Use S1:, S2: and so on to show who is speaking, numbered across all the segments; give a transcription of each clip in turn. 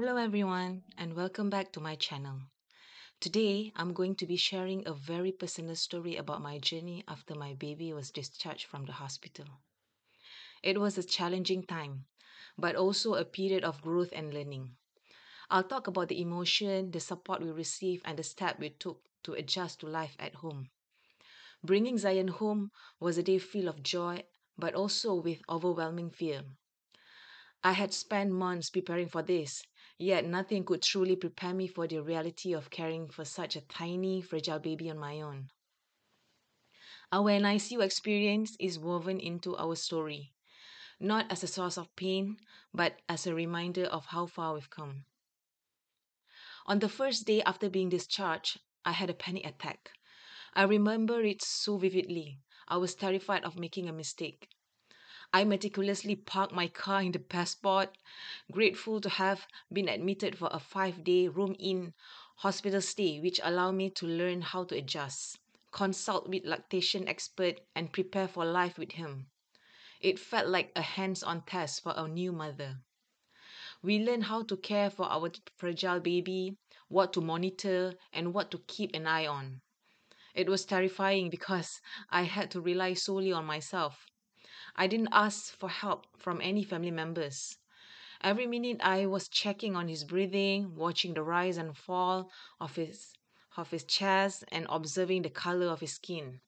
S1: Hello everyone and welcome back to my channel. Today I'm going to be sharing a very personal story about my journey after my baby was discharged from the hospital. It was a challenging time, but also a period of growth and learning. I'll talk about the emotion, the support we received, and the step we took to adjust to life at home. Bringing Zayan home was a day full of joy, but also with overwhelming fear. I had spent months preparing for this, yet nothing could truly prepare me for the reality of caring for such a tiny, fragile baby on my own. Our NICU experience is woven into our story, not as a source of pain, but as a reminder of how far we've come. On the first day after being discharged, I had a panic attack. I remember it so vividly. I was terrified of making a mistake. I meticulously parked my car in the best spot, grateful to have been admitted for a five day room in hospital stay, which allowed me to learn how to adjust, consult with lactation expert, and prepare for life with him. It felt like a hands on test for a new mother. We learned how to care for our fragile baby, what to monitor, and what to keep an eye on. It was terrifying because I had to rely solely on myself I didn't ask for help from any family members. Every minute I was checking on his breathing, watching the rise and fall of his of his chest and observing the color of his skin.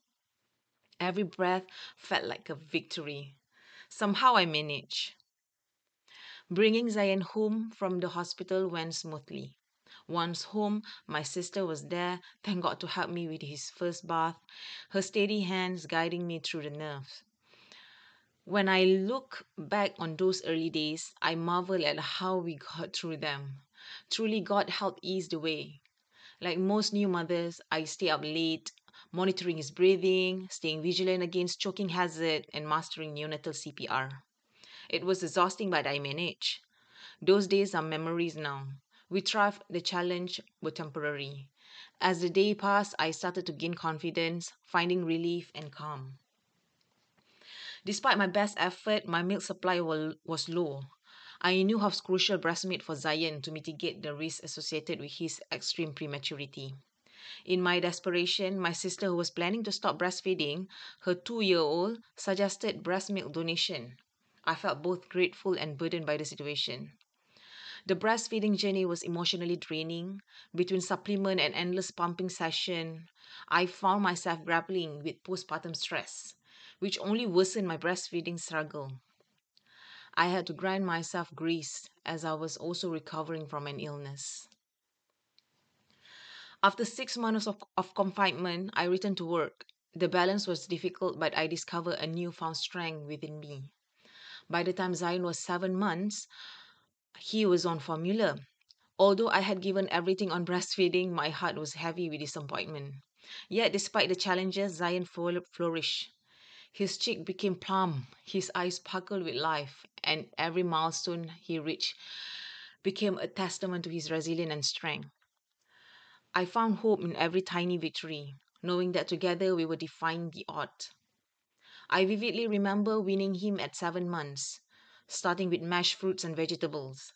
S1: Every breath felt like a victory. Somehow I managed. Bringing Zayan home from the hospital went smoothly. Once home, my sister was there, thank God to help me with his first bath, her steady hands guiding me through the nerves. When I look back on those early days, I marvel at how we got through them. Truly, God helped ease the way. Like most new mothers, I stay up late, monitoring his breathing, staying vigilant against choking hazard, and mastering neonatal CPR. It was exhausting, but I managed. Those days are memories now. We thrived, the challenge were temporary. As the day passed, I started to gain confidence, finding relief and calm. Despite my best effort, my milk supply was low. I knew how crucial breast milk for Zayan to mitigate the risk associated with his extreme prematurity. In my desperation, my sister, who was planning to stop breastfeeding her two year old, suggested breast milk donation. I felt both grateful and burdened by the situation. The breastfeeding journey was emotionally draining. Between supplement and endless pumping session, I found myself grappling with postpartum stress which only worsened my breastfeeding struggle. I had to grind myself grease as I was also recovering from an illness. After six months of, of confinement, I returned to work. The balance was difficult, but I discovered a newfound strength within me. By the time Zayan was seven months, he was on formula. Although I had given everything on breastfeeding, my heart was heavy with disappointment. Yet, despite the challenges, Zayan flourished. His cheek became plump, his eyes sparkled with life, and every milestone he reached became a testament to his resilience and strength. I found hope in every tiny victory, knowing that together we were defying the odds. I vividly remember winning him at seven months, starting with mashed fruits and vegetables.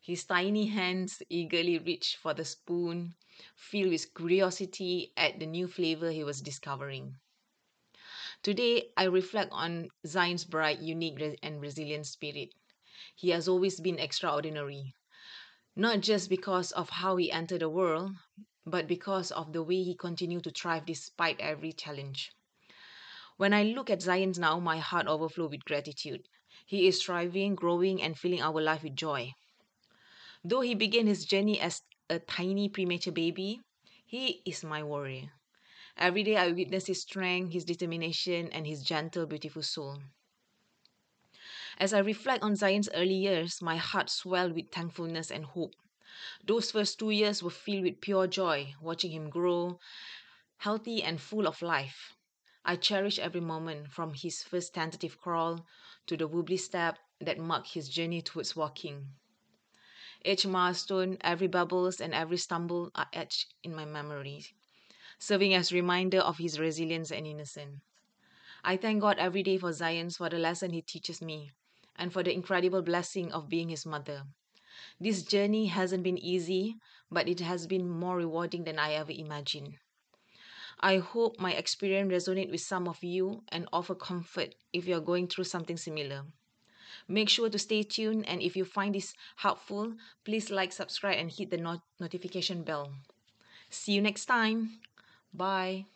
S1: His tiny hands eagerly reached for the spoon, filled with curiosity at the new flavor he was discovering. Today, I reflect on Zayan's bright, unique, and resilient spirit. He has always been extraordinary, not just because of how he entered the world, but because of the way he continued to thrive despite every challenge. When I look at Zayan now, my heart overflows with gratitude. He is thriving, growing, and filling our life with joy. Though he began his journey as a tiny premature baby, he is my warrior. Every day I witness his strength, his determination, and his gentle, beautiful soul. As I reflect on Zayan's early years, my heart swelled with thankfulness and hope. Those first two years were filled with pure joy, watching him grow, healthy and full of life. I cherish every moment from his first tentative crawl to the wobbly step that marked his journey towards walking. Each milestone, every bubbles, and every stumble are etched in my memory serving as reminder of his resilience and innocence. I thank God every day for Zayan for the lesson he teaches me and for the incredible blessing of being his mother. This journey hasn't been easy, but it has been more rewarding than I ever imagined. I hope my experience resonates with some of you and offer comfort if you're going through something similar. Make sure to stay tuned and if you find this helpful, please like, subscribe and hit the not- notification bell. See you next time. Bye.